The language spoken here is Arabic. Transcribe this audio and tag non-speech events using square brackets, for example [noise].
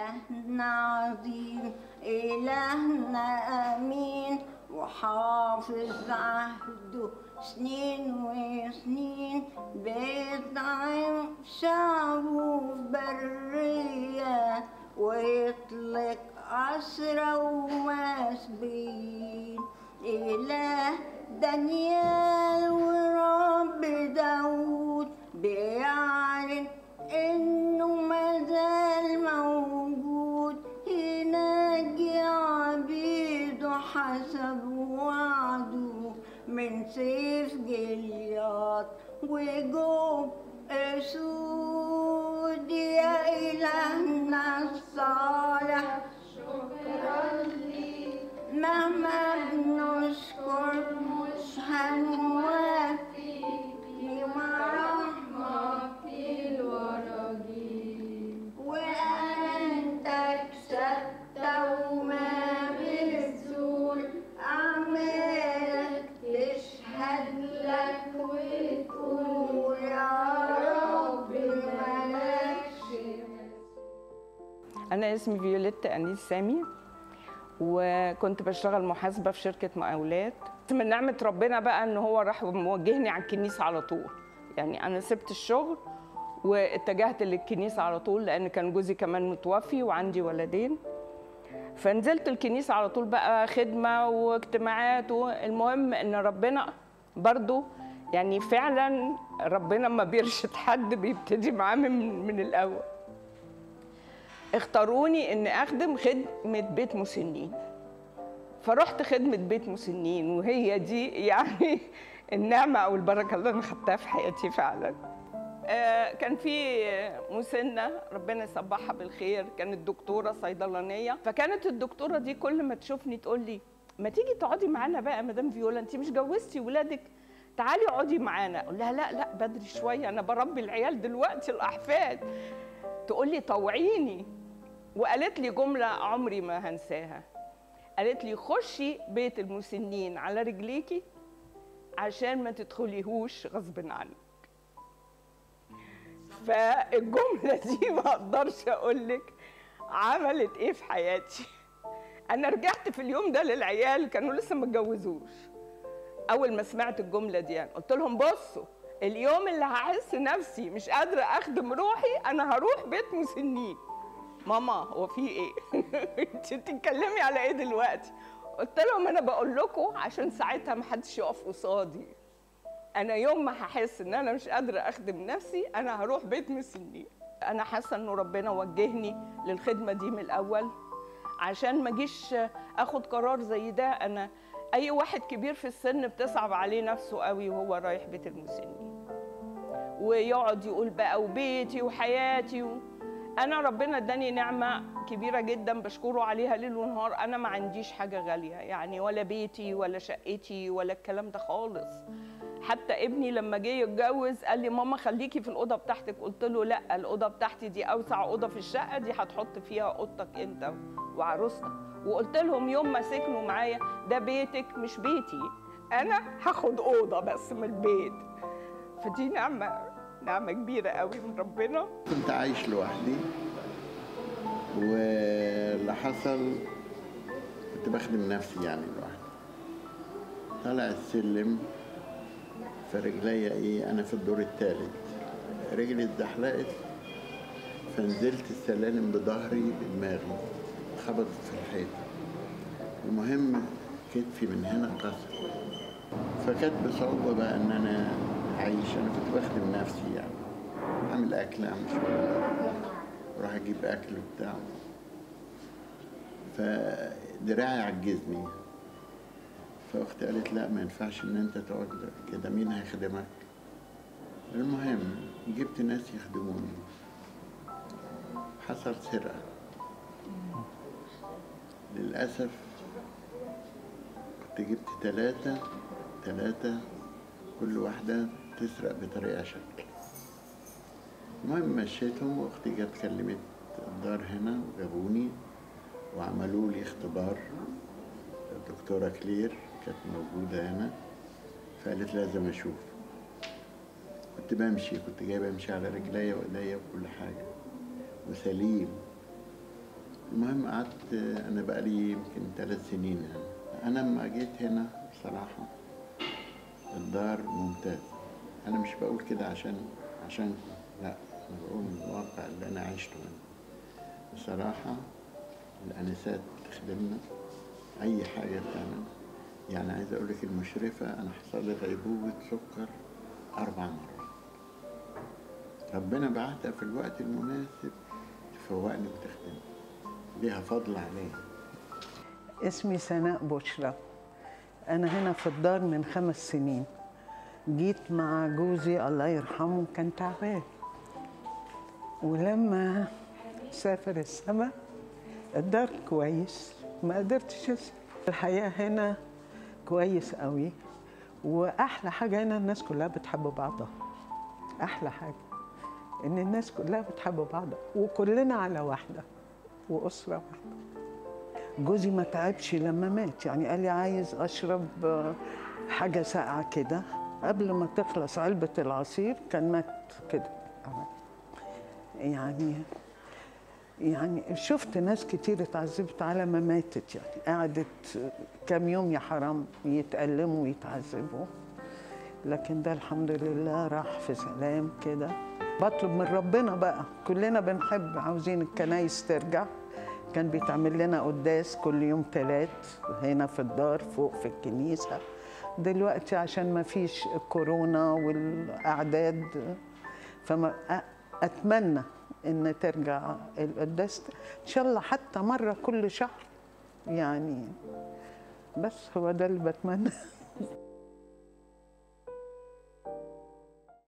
إلهنا عظيم إلهنا أمين. وحافظ عهده سنين وسنين. بيطعم شعبه في برية ويطلق أسرى ومسبين إله دانيال ورب داود. بيعلن سيف جليات وجوب أسود يا إلهنا الصالح مهما بنشكر مش هنوافي أنا اسمي فيوليت أنيس سامي وكنت بشتغل محاسبة في شركة مقاولات. من نعمة ربنا بقى إن هو راح موجهني على الكنيسة على طول. يعني أنا سبت الشغل واتجهت للكنيسة على طول لأن كان جوزي كمان متوفي وعندي ولدين. فنزلت الكنيسة على طول بقى خدمة واجتماعات. المهم إن ربنا برضو يعني فعلا ربنا ما بيرشد حد بيبتدي معاه من, من الأول. اختاروني إن أخدم خدمة بيت مسنين. فرحت خدمة بيت مسنين وهي دي يعني [laughs] النعمة أو البركة اللي أنا خدتها في حياتي فعلا. آه، كان في مسنة ربنا يصبحها بالخير كانت دكتورة صيدلانية. فكانت الدكتورة دي كل ما تشوفني تقول لي ما تيجي تقعدي معانا بقى مدام فيولا انت مش جوزتي ولادك؟ تعالي اقعدي معانا. أقول لها لا لا بدري شوية أنا بربي العيال دلوقتي الأحفاد. تقول لي طوعيني. وقالت لي جملة عمري ما هنساها. قالت لي خشي بيت المسنين على رجليكي عشان ما تدخليهوش غصب عنك. فالجملة دي [laughs] ما أقدرش أقول لك عملت إيه في حياتي. أنا رجعت في اليوم ده للعيال كانوا لسه ما اتجوزوش. اول ما سمعت الجملة دي يعني قلت لهم بصوا اليوم اللي هحس نفسي مش قادرة اخدم روحي أنا هروح بيت مسنين. ماما هو في إيه؟ [laughs] انت بتتكلمي على إيه دلوقتي؟ قلت لهم أنا بقول لكم عشان ساعتها ما حدش يقف قصادي. أنا يوم ما هحس إن أنا مش قادرة أخدم نفسي أنا هروح بيت مسنين أنا حاسة إنه ربنا وجهني للخدمة دي من الأول. عشان ما أجيش آخد قرار زي ده أنا أي واحد كبير في السن بتصعب عليه نفسه قوي وهو رايح بيت المسنين. ويقعد يقول بقى وبيتي وحياتي و... أنا ربنا إداني نعمة كبيرة جدا بشكره عليها ليل ونهار. أنا ما عنديش حاجة غالية يعني ولا بيتي ولا شقتي ولا الكلام ده خالص. حتى ابني لما جه يتجوز قال لي ماما خليكي في الأوضة بتاعتك. قلت له لا الأوضة بتاعتي دي أوسع أوضة في الشقة دي هتحط فيها أوضتك أنت وعروستك. وقلت لهم يوم ما سكنوا معايا ده بيتك مش بيتي أنا هاخد أوضة بس من البيت. فدي نعمة نعمة كبيرة قوي من ربنا. كنت عايش لوحدي. واللي حصل كنت بخدم نفسي يعني لوحدي. طالع السلم فرجليا إيه؟ أنا في الدور الثالث رجلي اتزحلقت فنزلت السلالم بظهري بدماغي خبطت في الحيطة. المهم كتفي من هنا اتكسر. فكانت بصعوبة بقى إن أنا أعيش أنا كنت بخدم نفسي يعني. أعمل أكل أعمل شغل. أروح أجيب أكل وبتاع. فدراعي عجزني. فأختي قالت لا ما ينفعش إن أنت تقعد كده. مين هيخدمك؟ المهم جبت ناس يخدموني. حصل سرقة. للأسف كنت جبت ثلاثة ثلاثة كل واحدة تسرق بطريقة شكل المهم مشيتهم وأختي جت كلمت الدار هنا وجابوني وعملوا لي اختبار. الدكتورة كلير كانت موجودة هنا فقالت لازم أشوف. كنت بمشي كنت جاي بمشي على رجليا وإيديا وكل حاجة. وسليم. المهم قعدت أنا بقالي يمكن ثلاث سنين يعني أنا لما جيت هنا بصراحة الدار ممتاز أنا مش بقول كده عشان عشان لا أنا بقول من الواقع اللي أنا عشته. بصراحة الأنسات بتخدمنا أي حاجة بتعمل يعني عايز أقول لك المشرفة أنا حصل لي غيبوبة سكر أربع مرات. ربنا بعتها في الوقت المناسب تفوقني وتخدمني ليها فضل عليا اسمي سناء بشرى. أنا هنا في الدار من خمس سنين. جيت مع جوزي الله يرحمه كان تعبان. ولما سافر السما الدار كويس ما قدرتش الحياة هنا كويس قوي وأحلى حاجة هنا الناس كلها بتحب بعضها. أحلى حاجة إن الناس كلها بتحب بعضها وكلنا على واحدة وأسرة واحدة. جوزي ما تعبش لما مات يعني قال لي عايز أشرب آه، حاجة ساقعة كده. قبل ما تخلص علبة العصير كان مات كده. يعني يعني شفت ناس كتير اتعذبت على ما ماتت يعني. قعدت كام يوم يا حرام يتألموا ويتعذبوا. لكن ده الحمد لله راح في سلام كده. بطلب من ربنا بقى. كلنا بنحب عاوزين الكنايس ترجع. كان بيتعمل لنا قداس كل يوم تلات هنا في الدار فوق في الكنيسة. دلوقتي عشان ما فيش الكورونا والأعداد فما أتمنى إن ترجع القداس إن شاء الله حتى مرة كل شهر يعني بس هو ده اللي بتمنى. [laughs]